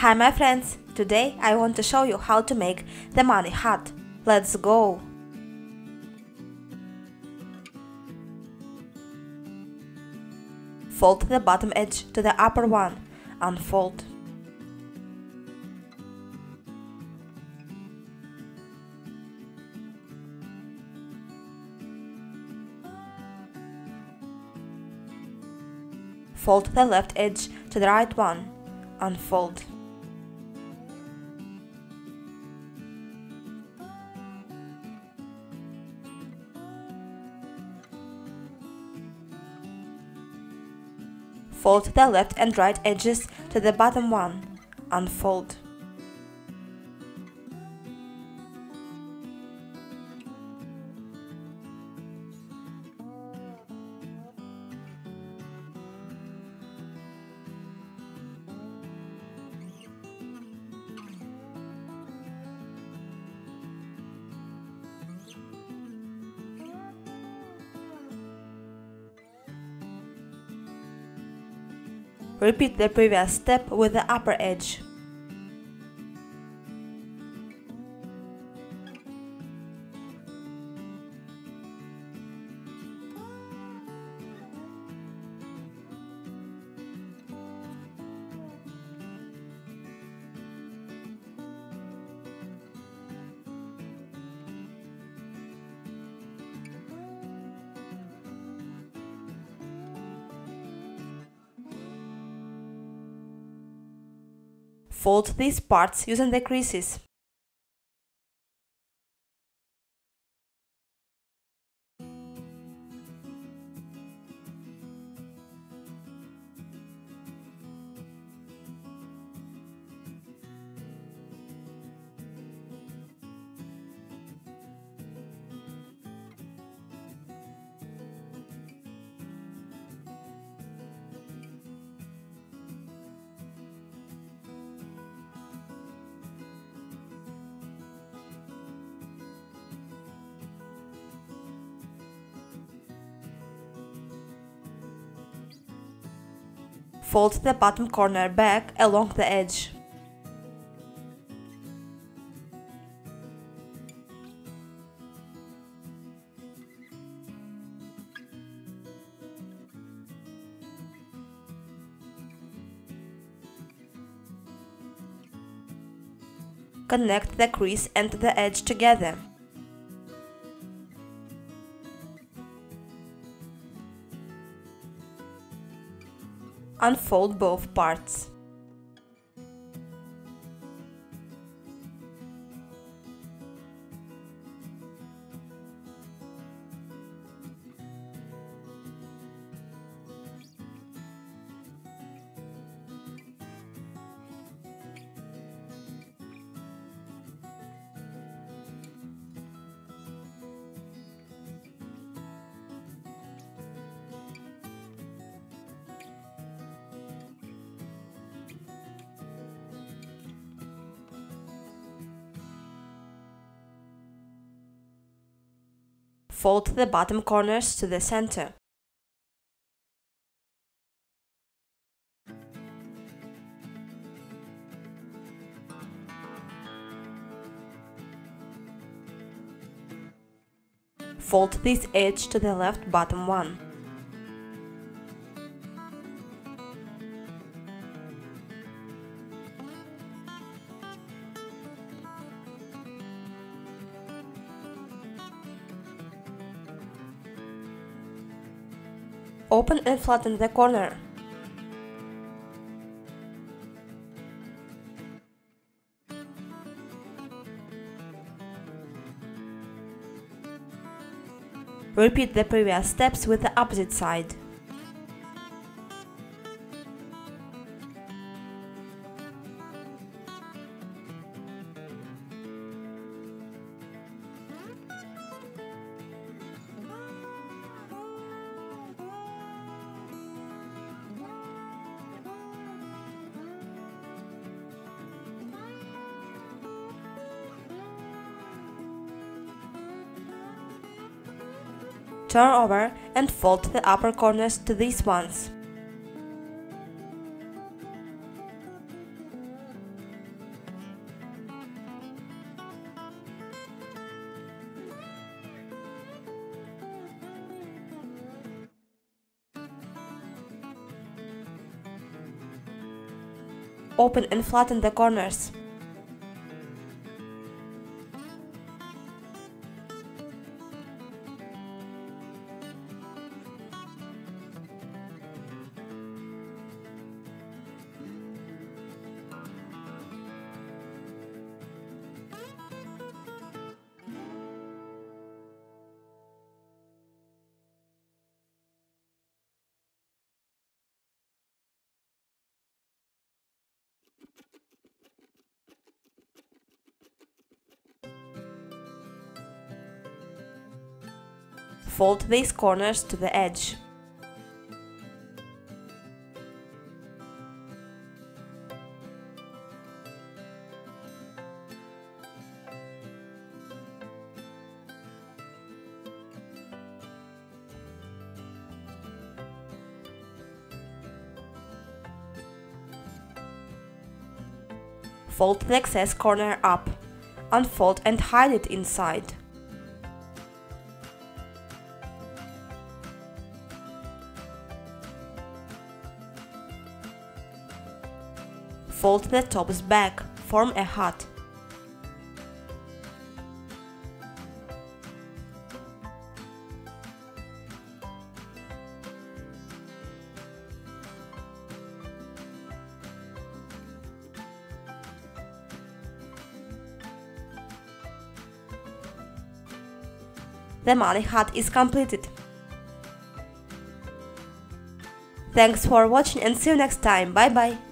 Hi my friends! Today I want to show you how to make the money heart. Let's go! Fold the bottom edge to the upper one. Unfold. Fold the left edge to the right one. Unfold. Fold the left and right edges to the bottom one. Unfold. Repeat the previous step with the upper edge. Fold these parts using the creases. Fold the bottom corner back along the edge. Connect the crease and the edge together. Unfold both parts. Fold the bottom corners to the center. Fold this edge to the left bottom one. Open and flatten the corner. Repeat the previous steps with the opposite side. turn over and fold the upper corners to these ones. Open and flatten the corners. Fold these corners to the edge. Fold the excess corner up, unfold and hide it inside. Fold the tops back, form a hat. The money heart is completed. Thanks for watching and see you next time. Bye bye.